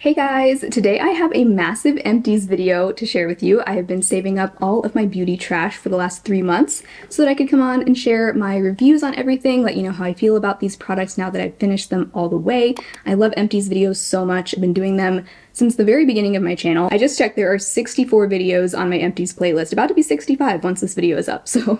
Hey guys! Today I have a massive empties video to share with you. I have been saving up all of my beauty trash for the last three months so that I could come on and share my reviews on everything, let you know how I feel about these products now that I've finished them all the way. I love empties videos so much. I've been doing them since the very beginning of my channel. I just checked there are 64 videos on my empties playlist, about to be 65 once this video is up, so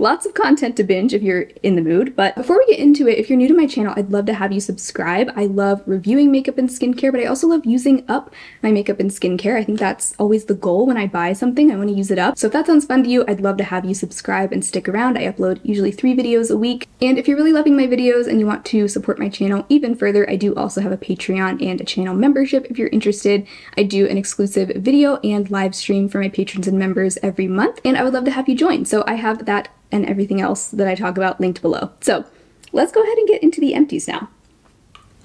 Lots of content to binge if you're in the mood, but before we get into it, if you're new to my channel, I'd love to have you subscribe. I love reviewing makeup and skincare, but I also love using up my makeup and skincare. I think that's always the goal when I buy something, I want to use it up. So if that sounds fun to you, I'd love to have you subscribe and stick around. I upload usually three videos a week. And if you're really loving my videos and you want to support my channel even further, I do also have a Patreon and a channel membership if you're interested. I do an exclusive video and live stream for my patrons and members every month, and I would love to have you join. So I have that and everything else that I talk about linked below. So let's go ahead and get into the empties now.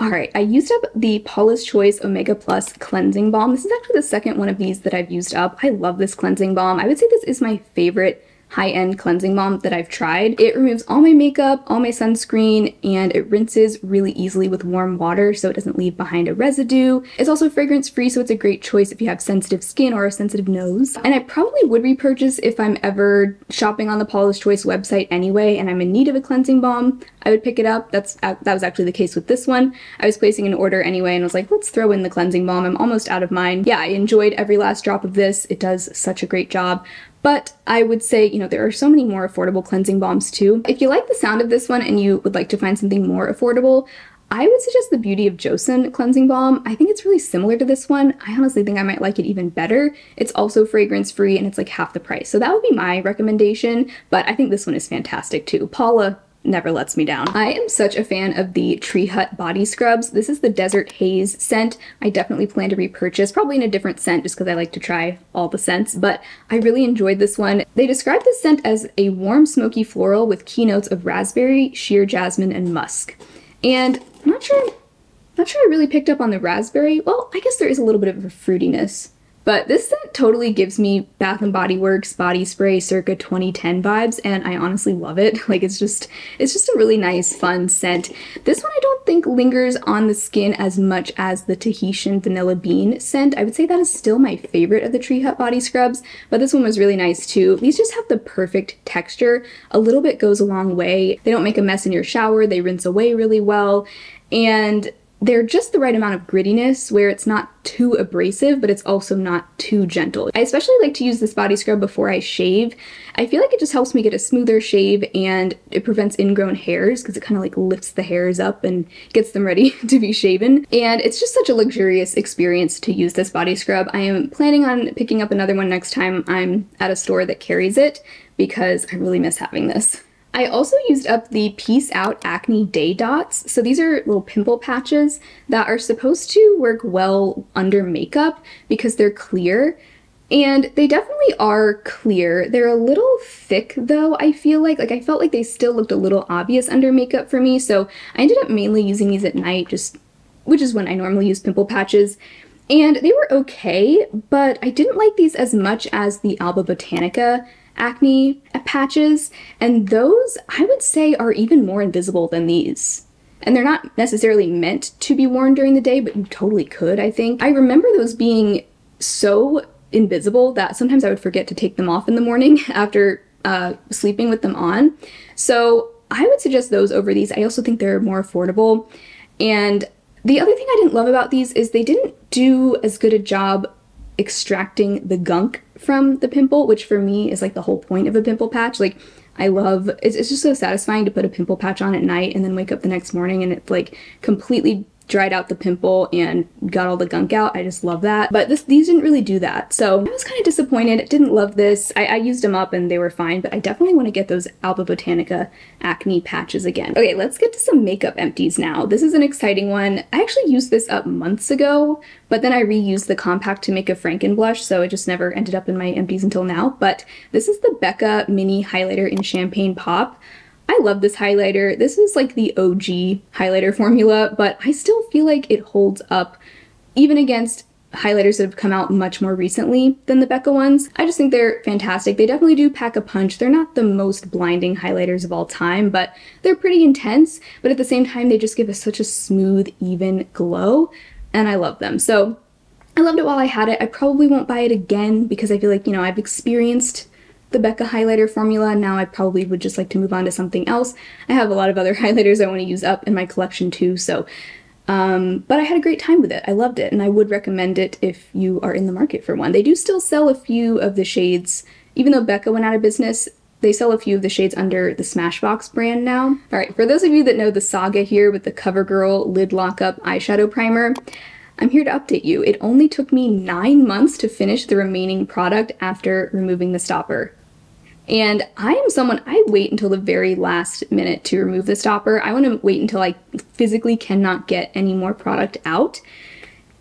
Alright, I used up the Paula's Choice Omega Plus Cleansing Balm. This is actually the second one of these that I've used up. I love this cleansing balm. I would say this is my favorite high-end cleansing balm that I've tried. It removes all my makeup, all my sunscreen, and it rinses really easily with warm water so it doesn't leave behind a residue. It's also fragrance-free, so it's a great choice if you have sensitive skin or a sensitive nose. And I probably would repurchase if I'm ever shopping on the Paula's Choice website anyway and I'm in need of a cleansing balm. I would pick it up. That's uh, That was actually the case with this one. I was placing an order anyway and I was like, let's throw in the cleansing balm. I'm almost out of mine. Yeah, I enjoyed every last drop of this. It does such a great job. But I would say, you know, there are so many more affordable cleansing balms too. If you like the sound of this one and you would like to find something more affordable, I would suggest the Beauty of Joseon cleansing balm. I think it's really similar to this one. I honestly think I might like it even better. It's also fragrance free and it's like half the price. So that would be my recommendation, but I think this one is fantastic too. Paula never lets me down. I am such a fan of the Tree Hut body scrubs. This is the Desert Haze scent. I definitely plan to repurchase, probably in a different scent just because I like to try all the scents, but I really enjoyed this one. They describe this scent as a warm smoky floral with keynotes of raspberry, sheer jasmine, and musk. And I'm not sure, not sure I really picked up on the raspberry. Well, I guess there is a little bit of a fruitiness but this scent totally gives me Bath & Body Works body spray circa 2010 vibes, and I honestly love it. Like, it's just, it's just a really nice, fun scent. This one I don't think lingers on the skin as much as the Tahitian Vanilla Bean scent. I would say that is still my favorite of the Tree Hut body scrubs, but this one was really nice too. These just have the perfect texture. A little bit goes a long way. They don't make a mess in your shower, they rinse away really well, and they're just the right amount of grittiness where it's not too abrasive, but it's also not too gentle. I especially like to use this body scrub before I shave. I feel like it just helps me get a smoother shave and it prevents ingrown hairs because it kind of like lifts the hairs up and gets them ready to be shaven. And it's just such a luxurious experience to use this body scrub. I am planning on picking up another one next time I'm at a store that carries it because I really miss having this. I also used up the Peace Out Acne Day Dots. So these are little pimple patches that are supposed to work well under makeup because they're clear. And they definitely are clear. They're a little thick though, I feel like. Like I felt like they still looked a little obvious under makeup for me. So I ended up mainly using these at night, just which is when I normally use pimple patches. And they were okay, but I didn't like these as much as the Alba Botanica acne patches, and those I would say are even more invisible than these. And they're not necessarily meant to be worn during the day, but you totally could, I think. I remember those being so invisible that sometimes I would forget to take them off in the morning after uh, sleeping with them on. So I would suggest those over these. I also think they're more affordable. And the other thing I didn't love about these is they didn't do as good a job extracting the gunk from the pimple, which for me is like the whole point of a pimple patch. Like, I love it's, it's just so satisfying to put a pimple patch on at night and then wake up the next morning and it's like completely dried out the pimple and got all the gunk out. I just love that. But this these didn't really do that. So I was kind of disappointed. Didn't love this. I, I used them up and they were fine, but I definitely want to get those Alba Botanica acne patches again. Okay, let's get to some makeup empties now. This is an exciting one. I actually used this up months ago, but then I reused the compact to make a Franken blush, so it just never ended up in my empties until now. But this is the Becca Mini Highlighter in Champagne Pop. I love this highlighter. This is like the OG highlighter formula, but I still feel like it holds up even against highlighters that have come out much more recently than the Becca ones. I just think they're fantastic. They definitely do pack a punch. They're not the most blinding highlighters of all time, but they're pretty intense, but at the same time, they just give us such a smooth, even glow and I love them. So I loved it while I had it. I probably won't buy it again because I feel like, you know, I've experienced the Becca highlighter formula now I probably would just like to move on to something else. I have a lot of other highlighters I want to use up in my collection too, so um, but I had a great time with it. I loved it, and I would recommend it if you are in the market for one. They do still sell a few of the shades, even though Becca went out of business. They sell a few of the shades under the Smashbox brand now. All right, for those of you that know the saga here with the CoverGirl Lid Lockup Eyeshadow Primer, I'm here to update you. It only took me nine months to finish the remaining product after removing the stopper. And I am someone, I wait until the very last minute to remove the stopper. I want to wait until I physically cannot get any more product out.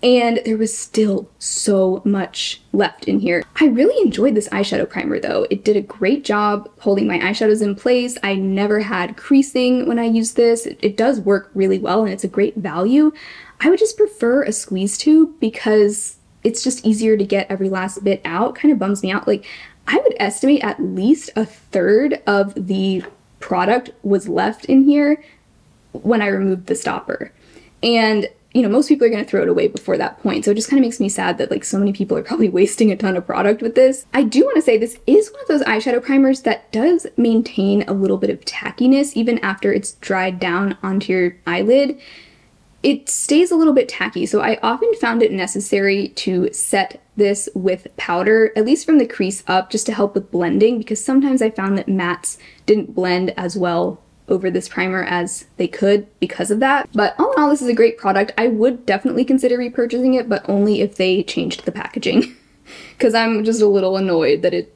And there was still so much left in here. I really enjoyed this eyeshadow primer though. It did a great job holding my eyeshadows in place. I never had creasing when I used this. It, it does work really well and it's a great value. I would just prefer a squeeze tube because it's just easier to get every last bit out. Kind of bums me out. Like I would estimate at least a third of the product was left in here when I removed the stopper. And you know, most people are going to throw it away before that point. So it just kind of makes me sad that like so many people are probably wasting a ton of product with this. I do want to say this is one of those eyeshadow primers that does maintain a little bit of tackiness even after it's dried down onto your eyelid it stays a little bit tacky, so I often found it necessary to set this with powder, at least from the crease up, just to help with blending, because sometimes I found that mattes didn't blend as well over this primer as they could because of that. But all in all, this is a great product. I would definitely consider repurchasing it, but only if they changed the packaging. Because I'm just a little annoyed that it,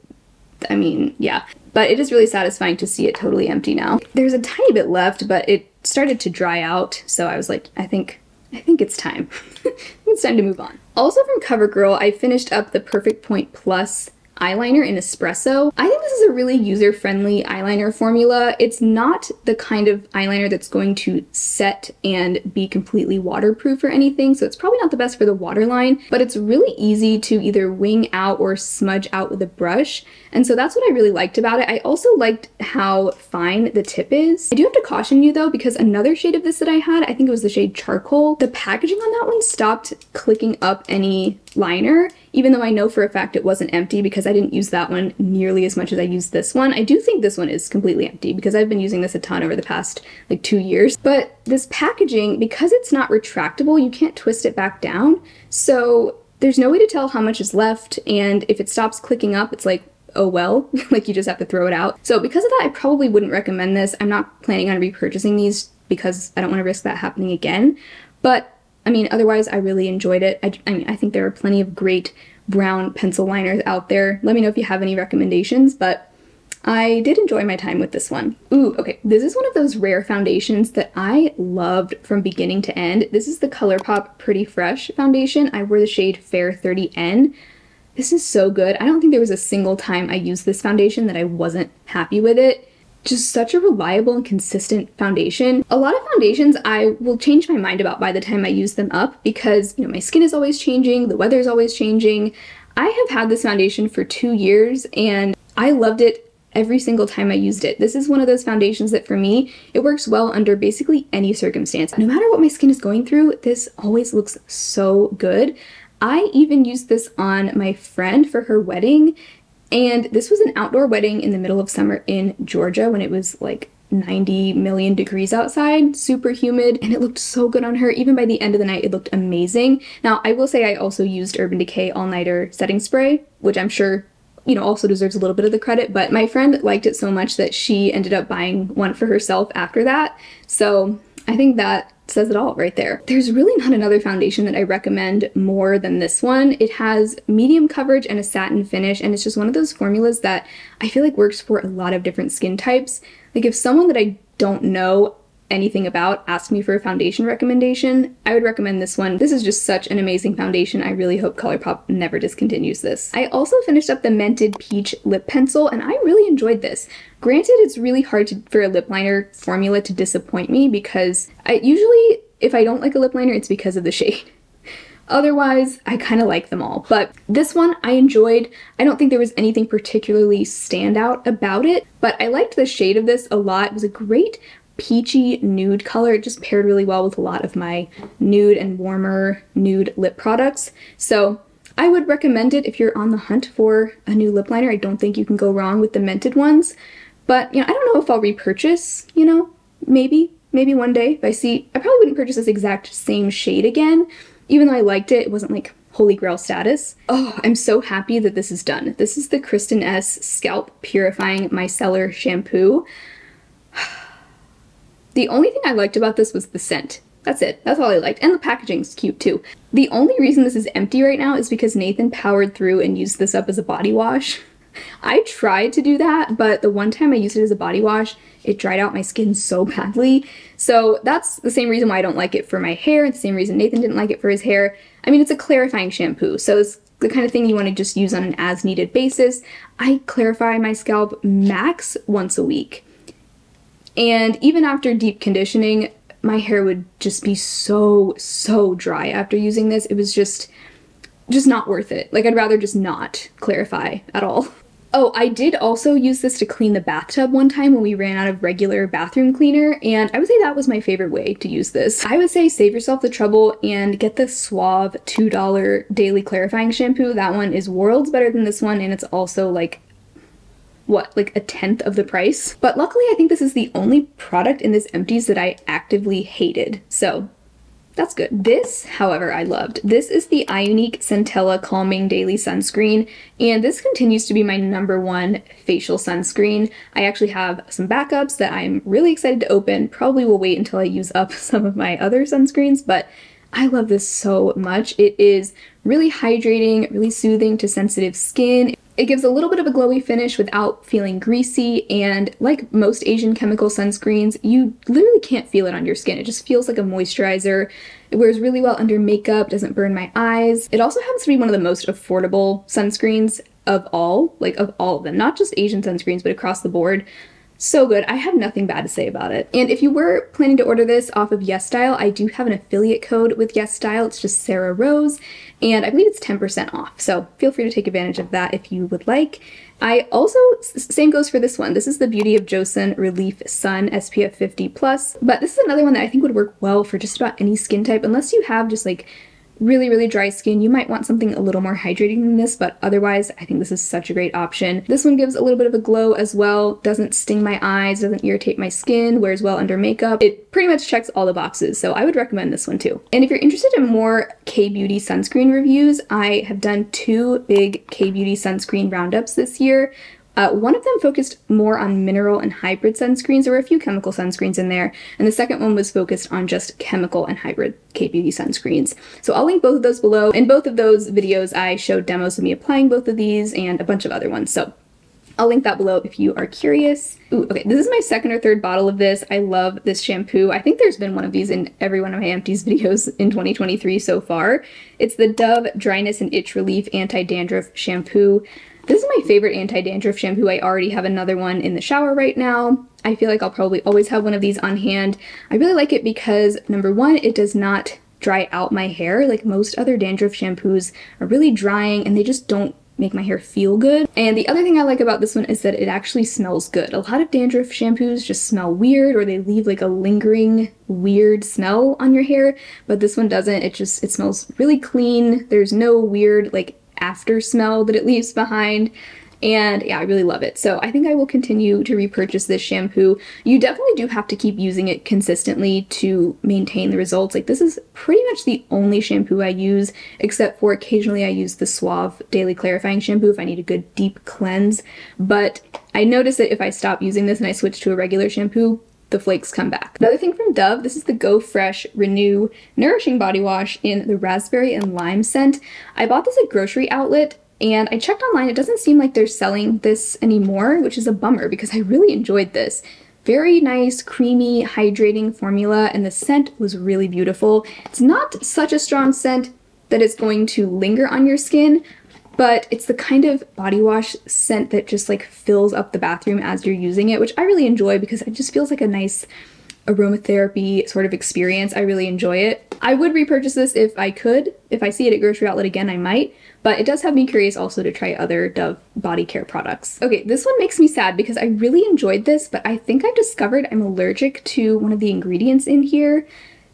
I mean, yeah. But it is really satisfying to see it totally empty now. There's a tiny bit left, but it started to dry out, so I was like, I think I think it's time. it's time to move on. Also from CoverGirl, I finished up the Perfect Point Plus eyeliner in espresso. I think this is a really user-friendly eyeliner formula. It's not the kind of eyeliner that's going to set and be completely waterproof or anything, so it's probably not the best for the waterline, but it's really easy to either wing out or smudge out with a brush, and so that's what I really liked about it. I also liked how fine the tip is. I do have to caution you though, because another shade of this that I had, I think it was the shade Charcoal, the packaging on that one stopped clicking up any liner, even though I know for a fact it wasn't empty because I didn't use that one nearly as much as I used this one. I do think this one is completely empty because I've been using this a ton over the past like two years. But this packaging, because it's not retractable, you can't twist it back down. So there's no way to tell how much is left. And if it stops clicking up, it's like, oh well, like you just have to throw it out. So because of that, I probably wouldn't recommend this. I'm not planning on repurchasing these because I don't want to risk that happening again. But I mean, otherwise, I really enjoyed it. I, I mean, I think there are plenty of great brown pencil liners out there. Let me know if you have any recommendations, but I did enjoy my time with this one. Ooh, okay, this is one of those rare foundations that I loved from beginning to end. This is the ColourPop Pretty Fresh foundation. I wore the shade Fair 30N. This is so good. I don't think there was a single time I used this foundation that I wasn't happy with it just such a reliable and consistent foundation. A lot of foundations I will change my mind about by the time I use them up because, you know, my skin is always changing, the weather is always changing. I have had this foundation for two years and I loved it every single time I used it. This is one of those foundations that for me, it works well under basically any circumstance. No matter what my skin is going through, this always looks so good. I even used this on my friend for her wedding and this was an outdoor wedding in the middle of summer in Georgia when it was like 90 million degrees outside, super humid, and it looked so good on her. Even by the end of the night, it looked amazing. Now, I will say I also used Urban Decay All Nighter Setting Spray, which I'm sure you know, also deserves a little bit of the credit, but my friend liked it so much that she ended up buying one for herself after that. So I think that says it all right there. There's really not another foundation that I recommend more than this one. It has medium coverage and a satin finish, and it's just one of those formulas that I feel like works for a lot of different skin types. Like if someone that I don't know anything about asked me for a foundation recommendation, I would recommend this one. This is just such an amazing foundation. I really hope ColourPop never discontinues this. I also finished up the Mented Peach Lip Pencil and I really enjoyed this. Granted, it's really hard to, for a lip liner formula to disappoint me because I usually, if I don't like a lip liner, it's because of the shade. Otherwise, I kind of like them all. But this one I enjoyed. I don't think there was anything particularly standout about it, but I liked the shade of this a lot. It was a great peachy nude color. It just paired really well with a lot of my nude and warmer nude lip products. So I would recommend it if you're on the hunt for a new lip liner. I don't think you can go wrong with the Mented ones. But, you know, I don't know if I'll repurchase, you know, maybe, maybe one day if I see, I probably wouldn't purchase this exact same shade again. Even though I liked it, it wasn't like holy grail status. Oh, I'm so happy that this is done. This is the Kristin Ess Scalp Purifying Micellar Shampoo. The only thing I liked about this was the scent. That's it. That's all I liked. And the packaging's cute too. The only reason this is empty right now is because Nathan powered through and used this up as a body wash. I tried to do that, but the one time I used it as a body wash, it dried out my skin so badly. So that's the same reason why I don't like it for my hair, the same reason Nathan didn't like it for his hair. I mean, it's a clarifying shampoo, so it's the kind of thing you want to just use on an as needed basis. I clarify my scalp max once a week. And even after deep conditioning, my hair would just be so, so dry after using this. It was just, just not worth it. Like, I'd rather just not clarify at all. Oh, I did also use this to clean the bathtub one time when we ran out of regular bathroom cleaner, and I would say that was my favorite way to use this. I would say save yourself the trouble and get the Suave $2 daily clarifying shampoo. That one is worlds better than this one, and it's also like what, like a tenth of the price? But luckily, I think this is the only product in this empties that I actively hated. So that's good. This, however, I loved. This is the iUNIK Centella Calming Daily Sunscreen, and this continues to be my number one facial sunscreen. I actually have some backups that I'm really excited to open. Probably will wait until I use up some of my other sunscreens, but I love this so much. It is really hydrating, really soothing to sensitive skin. It gives a little bit of a glowy finish without feeling greasy, and like most Asian chemical sunscreens, you literally can't feel it on your skin. It just feels like a moisturizer. It wears really well under makeup, doesn't burn my eyes. It also happens to be one of the most affordable sunscreens of all, like of all of them, not just Asian sunscreens, but across the board. So good. I have nothing bad to say about it. And if you were planning to order this off of YesStyle, I do have an affiliate code with YesStyle. It's just Sarah Rose, and I believe it's 10% off. So feel free to take advantage of that if you would like. I also, same goes for this one. This is the Beauty of Joseon Relief Sun SPF 50 Plus, but this is another one that I think would work well for just about any skin type, unless you have just like really, really dry skin, you might want something a little more hydrating than this, but otherwise, I think this is such a great option. This one gives a little bit of a glow as well, doesn't sting my eyes, doesn't irritate my skin, wears well under makeup. It pretty much checks all the boxes, so I would recommend this one too. And if you're interested in more K-Beauty sunscreen reviews, I have done two big K-Beauty sunscreen roundups this year. Uh, one of them focused more on mineral and hybrid sunscreens. There were a few chemical sunscreens in there, and the second one was focused on just chemical and hybrid K-Beauty sunscreens. So I'll link both of those below. In both of those videos, I showed demos of me applying both of these and a bunch of other ones. So I'll link that below if you are curious. Ooh, okay, this is my second or third bottle of this. I love this shampoo. I think there's been one of these in every one of my empties videos in 2023 so far. It's the Dove Dryness and Itch Relief Anti-Dandruff Shampoo. This is my favorite anti-dandruff shampoo. I already have another one in the shower right now. I feel like I'll probably always have one of these on hand. I really like it because, number one, it does not dry out my hair. Like most other dandruff shampoos are really drying and they just don't make my hair feel good. And the other thing I like about this one is that it actually smells good. A lot of dandruff shampoos just smell weird or they leave like a lingering weird smell on your hair, but this one doesn't. It just, it smells really clean. There's no weird like after smell that it leaves behind. And yeah, I really love it. So I think I will continue to repurchase this shampoo. You definitely do have to keep using it consistently to maintain the results. Like this is pretty much the only shampoo I use, except for occasionally I use the Suave Daily Clarifying Shampoo if I need a good deep cleanse. But I notice that if I stop using this and I switch to a regular shampoo, the flakes come back. Another thing from Dove, this is the Go Fresh Renew Nourishing Body Wash in the raspberry and lime scent. I bought this at grocery outlet and I checked online, it doesn't seem like they're selling this anymore, which is a bummer because I really enjoyed this. Very nice, creamy, hydrating formula, and the scent was really beautiful. It's not such a strong scent that it's going to linger on your skin, but it's the kind of body wash scent that just like fills up the bathroom as you're using it, which I really enjoy because it just feels like a nice aromatherapy sort of experience. I really enjoy it. I would repurchase this if I could. If I see it at grocery outlet again, I might. But it does have me curious also to try other Dove body care products. Okay, this one makes me sad because I really enjoyed this, but I think I've discovered I'm allergic to one of the ingredients in here.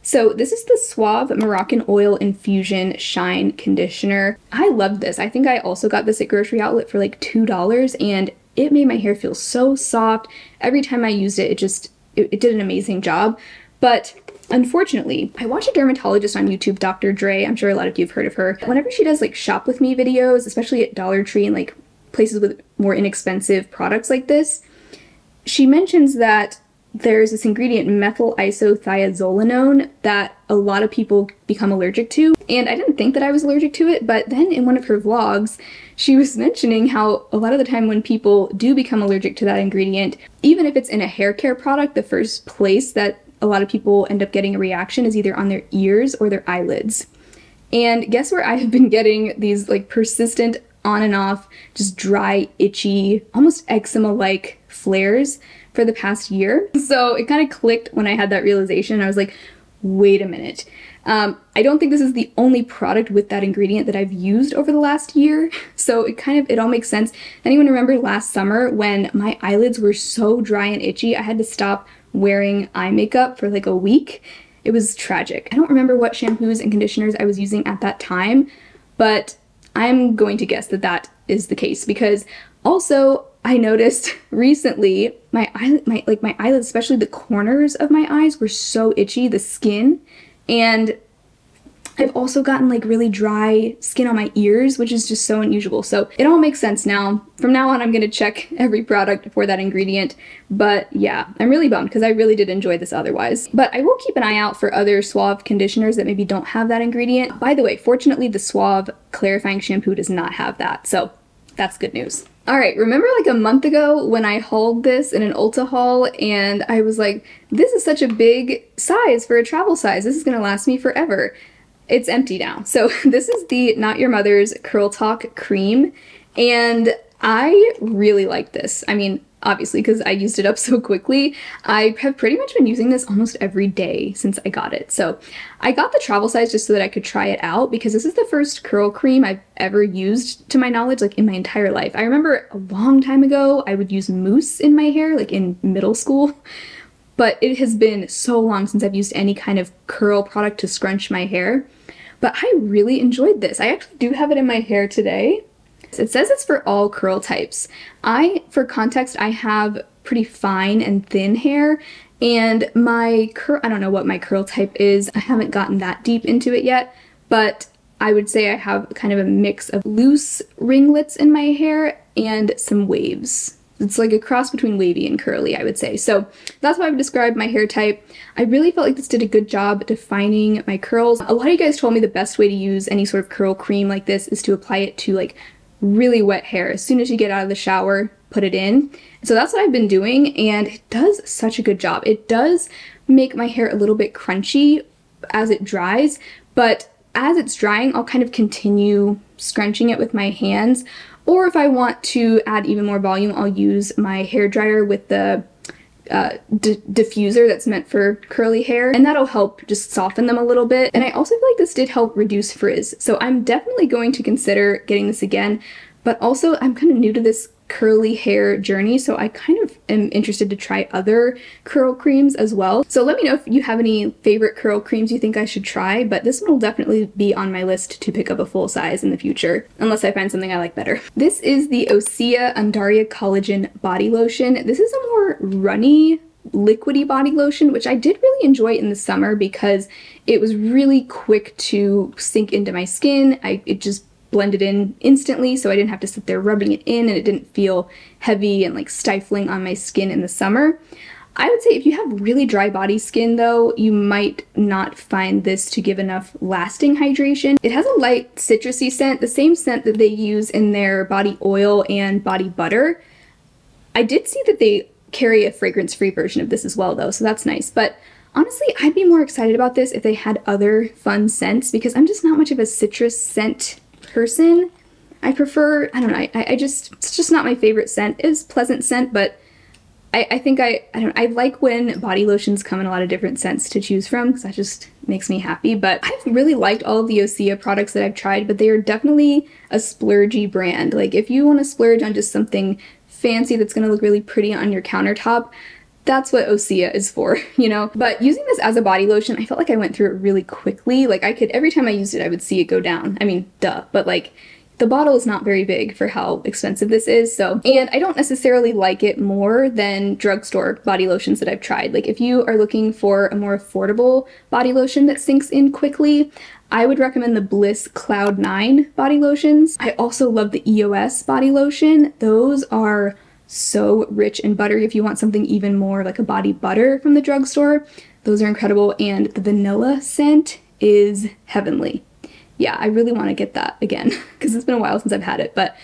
So this is the Suave Moroccan Oil Infusion Shine Conditioner. I love this. I think I also got this at Grocery Outlet for like $2 and it made my hair feel so soft. Every time I used it, it just, it, it did an amazing job. But Unfortunately, I watch a dermatologist on YouTube, Dr. Dray. I'm sure a lot of you have heard of her. Whenever she does like shop with me videos, especially at Dollar Tree and like places with more inexpensive products like this, she mentions that there's this ingredient methyl isothiazolinone that a lot of people become allergic to. And I didn't think that I was allergic to it, but then in one of her vlogs, she was mentioning how a lot of the time when people do become allergic to that ingredient, even if it's in a hair care product, the first place that a lot of people end up getting a reaction is either on their ears or their eyelids. And guess where I have been getting these like persistent on and off, just dry, itchy, almost eczema like flares for the past year. So it kind of clicked when I had that realization. I was like, wait a minute. Um, I don't think this is the only product with that ingredient that I've used over the last year. So it kind of, it all makes sense. Anyone remember last summer when my eyelids were so dry and itchy, I had to stop wearing eye makeup for like a week. It was tragic. I don't remember what shampoos and conditioners I was using at that time, but I'm going to guess that that is the case because also I noticed recently my eye, my like my eyelids, especially the corners of my eyes, were so itchy. The skin, and I've also gotten like really dry skin on my ears, which is just so unusual. So it all makes sense now. From now on, I'm gonna check every product for that ingredient. But yeah, I'm really bummed because I really did enjoy this otherwise. But I will keep an eye out for other Suave conditioners that maybe don't have that ingredient. By the way, fortunately, the Suave clarifying shampoo does not have that. So that's good news. All right, remember like a month ago when I hauled this in an Ulta haul and I was like, this is such a big size for a travel size. This is gonna last me forever. It's empty now. So this is the Not Your Mother's Curl Talk Cream and I really like this. I mean, obviously because I used it up so quickly. I have pretty much been using this almost every day since I got it. So I got the travel size just so that I could try it out because this is the first curl cream I've ever used to my knowledge like in my entire life. I remember a long time ago I would use mousse in my hair like in middle school. But it has been so long since I've used any kind of curl product to scrunch my hair. But I really enjoyed this. I actually do have it in my hair today. It says it's for all curl types. I, for context, I have pretty fine and thin hair and my curl, I don't know what my curl type is. I haven't gotten that deep into it yet, but I would say I have kind of a mix of loose ringlets in my hair and some waves. It's like a cross between wavy and curly, I would say. So that's how I would describe my hair type. I really felt like this did a good job defining my curls. A lot of you guys told me the best way to use any sort of curl cream like this is to apply it to like really wet hair. As soon as you get out of the shower, put it in. So that's what I've been doing and it does such a good job. It does make my hair a little bit crunchy as it dries, but as it's drying, I'll kind of continue scrunching it with my hands. Or if I want to add even more volume, I'll use my hair dryer with the uh, diffuser that's meant for curly hair and that'll help just soften them a little bit. And I also feel like this did help reduce frizz. So I'm definitely going to consider getting this again but also I'm kind of new to this curly hair journey so I kind of am interested to try other curl creams as well. So let me know if you have any favorite curl creams you think I should try but this one will definitely be on my list to pick up a full size in the future unless I find something I like better. This is the Osea Undaria Collagen Body Lotion. This is a more runny liquidy body lotion, which I did really enjoy in the summer because it was really quick to sink into my skin. I, it just blended in instantly so I didn't have to sit there rubbing it in and it didn't feel heavy and like stifling on my skin in the summer. I would say if you have really dry body skin though, you might not find this to give enough lasting hydration. It has a light citrusy scent, the same scent that they use in their body oil and body butter. I did see that they carry a fragrance-free version of this as well though, so that's nice. But honestly, I'd be more excited about this if they had other fun scents because I'm just not much of a citrus scent person. I prefer, I don't know, I, I just, it's just not my favorite scent. It is pleasant scent, but I, I think I, I don't I like when body lotions come in a lot of different scents to choose from because that just makes me happy. But I've really liked all of the Osea products that I've tried, but they are definitely a splurgy brand. Like if you want to splurge on just something fancy that's going to look really pretty on your countertop, that's what Osea is for, you know? But using this as a body lotion, I felt like I went through it really quickly. Like I could, every time I used it, I would see it go down. I mean, duh, but like the bottle is not very big for how expensive this is, so. And I don't necessarily like it more than drugstore body lotions that I've tried. Like if you are looking for a more affordable body lotion that sinks in quickly, I would recommend the Bliss Cloud 9 body lotions. I also love the EOS body lotion. Those are so rich and buttery if you want something even more like a body butter from the drugstore. Those are incredible and the vanilla scent is heavenly. Yeah, I really want to get that again because it's been a while since I've had it, but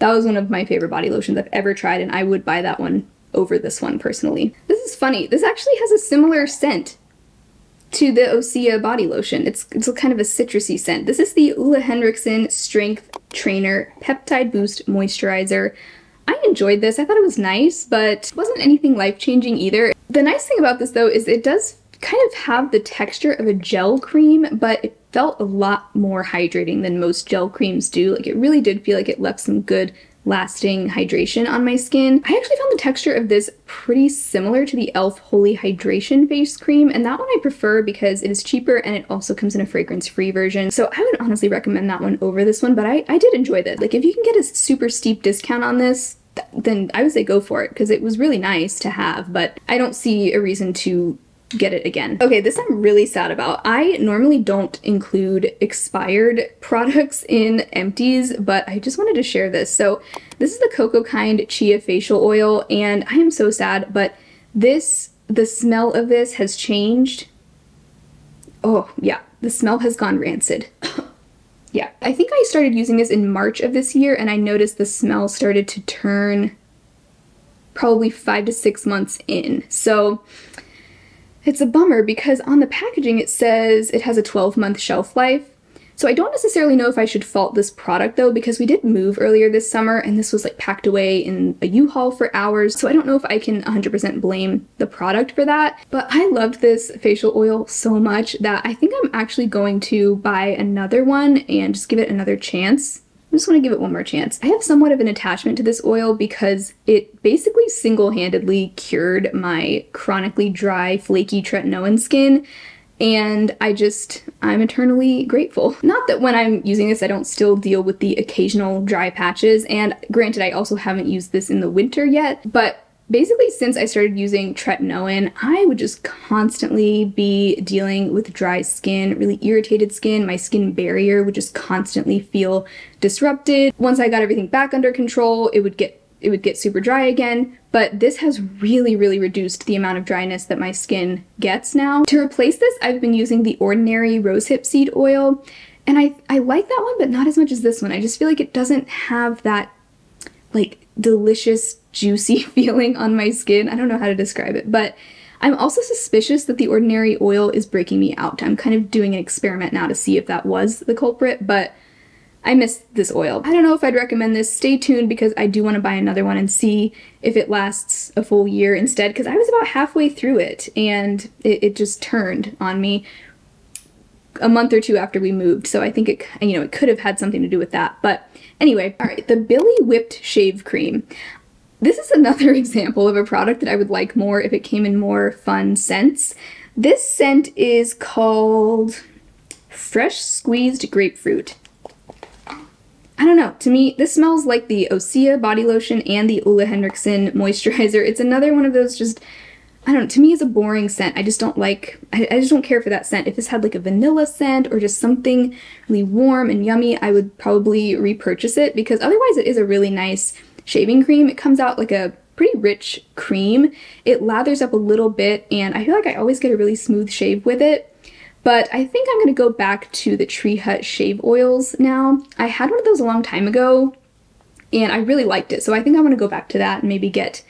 that was one of my favorite body lotions I've ever tried and I would buy that one over this one personally. This is funny. This actually has a similar scent to the Osea body lotion. It's, it's kind of a citrusy scent. This is the Ole Henriksen Strength Trainer Peptide Boost Moisturizer. I enjoyed this. I thought it was nice, but wasn't anything life-changing either. The nice thing about this though is it does kind of have the texture of a gel cream, but it felt a lot more hydrating than most gel creams do. Like it really did feel like it left some good lasting hydration on my skin. I actually found the texture of this pretty similar to the e.l.f. Holy Hydration Face Cream, and that one I prefer because it is cheaper and it also comes in a fragrance-free version. So I would honestly recommend that one over this one, but I, I did enjoy this. Like if you can get a super steep discount on this, then I would say go for it because it was really nice to have, but I don't see a reason to get it again. Okay, this I'm really sad about. I normally don't include expired products in empties, but I just wanted to share this. So this is the Cocokind Chia Facial Oil, and I am so sad, but this, the smell of this has changed. Oh, yeah, the smell has gone rancid. yeah, I think I started using this in March of this year, and I noticed the smell started to turn probably five to six months in. So it's a bummer because on the packaging it says it has a 12 month shelf life. So I don't necessarily know if I should fault this product though because we did move earlier this summer and this was like packed away in a U-Haul for hours. So I don't know if I can 100% blame the product for that. But I loved this facial oil so much that I think I'm actually going to buy another one and just give it another chance. I just want to give it one more chance. I have somewhat of an attachment to this oil because it basically single-handedly cured my chronically dry, flaky tretinoin skin and I just, I'm eternally grateful. Not that when I'm using this I don't still deal with the occasional dry patches, and granted I also haven't used this in the winter yet, but basically since I started using tretinoin, I would just constantly be dealing with dry skin, really irritated skin. My skin barrier would just constantly feel disrupted. Once I got everything back under control, it would get it would get super dry again, but this has really, really reduced the amount of dryness that my skin gets now. To replace this, I've been using the Ordinary Rosehip Seed Oil, and I, I like that one, but not as much as this one. I just feel like it doesn't have that, like, delicious juicy feeling on my skin. I don't know how to describe it, but I'm also suspicious that the ordinary oil is breaking me out. I'm kind of doing an experiment now to see if that was the culprit, but I miss this oil. I don't know if I'd recommend this. Stay tuned because I do want to buy another one and see if it lasts a full year instead because I was about halfway through it and it, it just turned on me a month or two after we moved. So I think it, you know, it could have had something to do with that. But anyway, all right, the Billie Whipped Shave Cream. This is another example of a product that I would like more if it came in more fun scents. This scent is called Fresh Squeezed Grapefruit. I don't know, to me, this smells like the Osea body lotion and the Ole Henriksen moisturizer. It's another one of those just, I don't know, to me it's a boring scent. I just don't like, I, I just don't care for that scent. If this had like a vanilla scent or just something really warm and yummy, I would probably repurchase it because otherwise it is a really nice shaving cream. It comes out like a pretty rich cream. It lathers up a little bit and I feel like I always get a really smooth shave with it. But I think I'm going to go back to the Tree Hut shave oils now. I had one of those a long time ago and I really liked it. So I think I'm going to go back to that and maybe get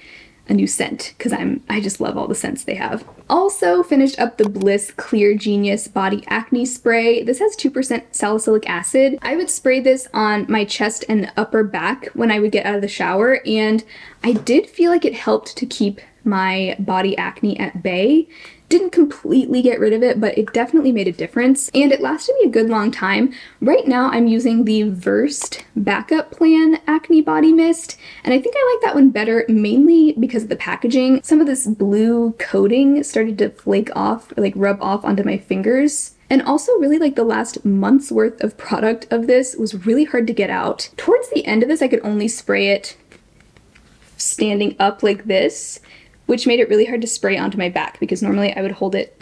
a new scent because I'm I just love all the scents they have. Also finished up the Bliss Clear Genius Body Acne Spray. This has 2% salicylic acid. I would spray this on my chest and upper back when I would get out of the shower and I did feel like it helped to keep my body acne at bay. Didn't completely get rid of it, but it definitely made a difference, and it lasted me a good long time. Right now, I'm using the Versed Backup Plan Acne Body Mist, and I think I like that one better, mainly because of the packaging. Some of this blue coating started to flake off, or like rub off onto my fingers. And also really like the last month's worth of product of this was really hard to get out. Towards the end of this, I could only spray it standing up like this, which made it really hard to spray onto my back because normally I would hold it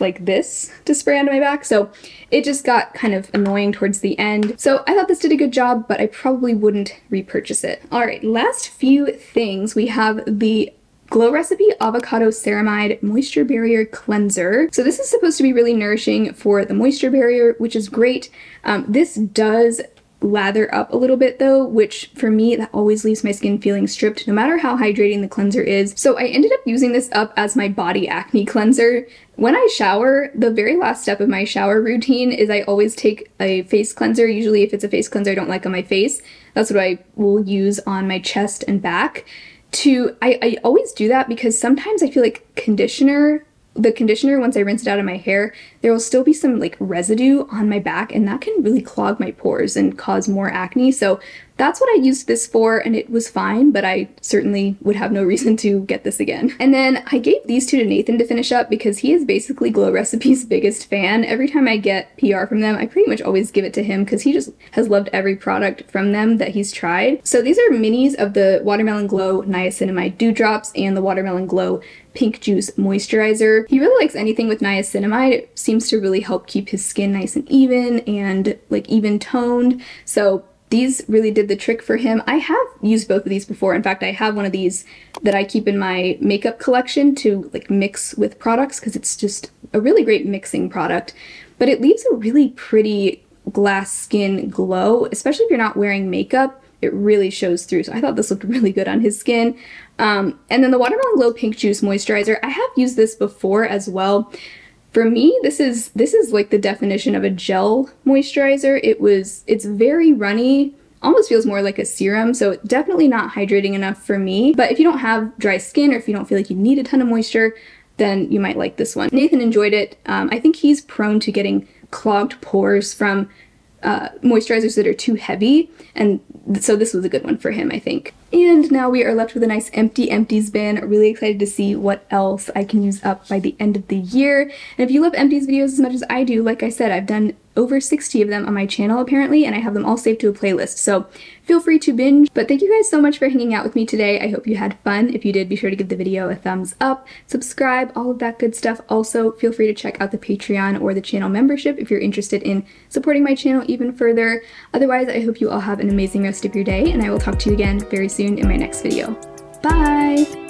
like this to spray onto my back. So it just got kind of annoying towards the end. So I thought this did a good job, but I probably wouldn't repurchase it. All right, last few things. We have the Glow Recipe Avocado Ceramide Moisture Barrier Cleanser. So this is supposed to be really nourishing for the moisture barrier, which is great. Um, this does lather up a little bit though, which for me, that always leaves my skin feeling stripped no matter how hydrating the cleanser is. So I ended up using this up as my body acne cleanser. When I shower, the very last step of my shower routine is I always take a face cleanser. Usually if it's a face cleanser I don't like on my face, that's what I will use on my chest and back. To I, I always do that because sometimes I feel like conditioner the conditioner, once I rinse it out of my hair, there will still be some like residue on my back and that can really clog my pores and cause more acne. So that's what I used this for and it was fine, but I certainly would have no reason to get this again. And then I gave these two to Nathan to finish up because he is basically Glow Recipe's biggest fan. Every time I get PR from them, I pretty much always give it to him because he just has loved every product from them that he's tried. So these are minis of the Watermelon Glow Niacinamide Dewdrops and the Watermelon Glow Pink Juice Moisturizer. He really likes anything with niacinamide. It seems to really help keep his skin nice and even and like even toned. So these really did the trick for him. I have used both of these before. In fact, I have one of these that I keep in my makeup collection to like mix with products because it's just a really great mixing product. But it leaves a really pretty glass skin glow, especially if you're not wearing makeup. It really shows through. So I thought this looked really good on his skin. Um, and then the Watermelon Glow Pink Juice Moisturizer. I have used this before as well. For me, this is this is like the definition of a gel moisturizer. It was it's very runny, almost feels more like a serum, so definitely not hydrating enough for me. But if you don't have dry skin or if you don't feel like you need a ton of moisture, then you might like this one. Nathan enjoyed it. Um, I think he's prone to getting clogged pores from uh, moisturizers that are too heavy, and so this was a good one for him, I think. And now we are left with a nice empty empties bin. Really excited to see what else I can use up by the end of the year. And if you love empties videos as much as I do, like I said, I've done over 60 of them on my channel apparently, and I have them all saved to a playlist. So feel free to binge. But thank you guys so much for hanging out with me today. I hope you had fun. If you did, be sure to give the video a thumbs up, subscribe, all of that good stuff. Also, feel free to check out the Patreon or the channel membership if you're interested in supporting my channel even further. Otherwise, I hope you all have an amazing rest of your day, and I will talk to you again very soon in my next video. Bye!